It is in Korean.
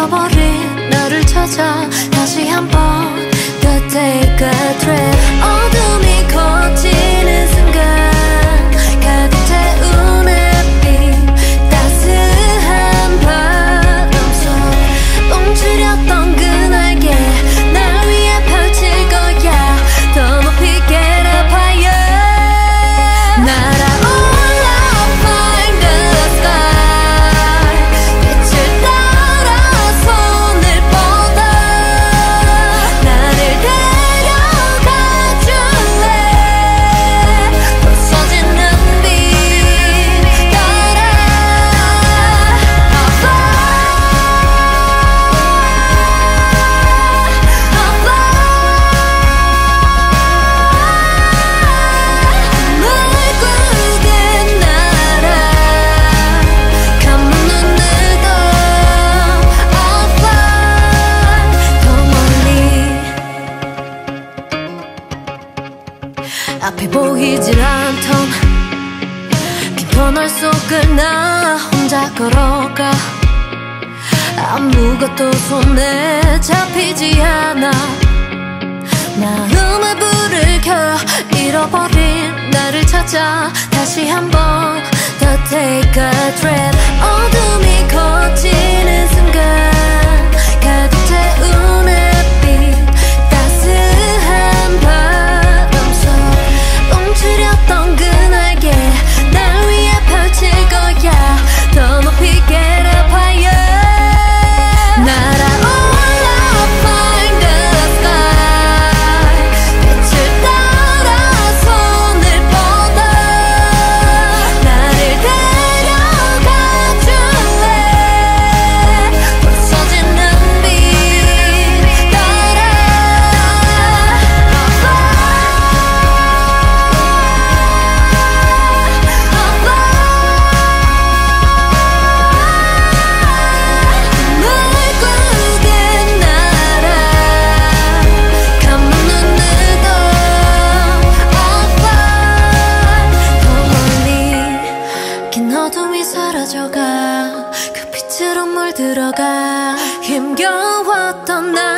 잃어버린 너를 찾아 다시 한번 그때가 돼 앞이 보이질 않던 긴 터널 속을 나 혼자 걸어가. 아무것도 손에 잡히지 않아. 마음의 불을 켜 잃어버린 나를 찾아 다시 한번 더 take a trip 들어가. 힘겨웠던 날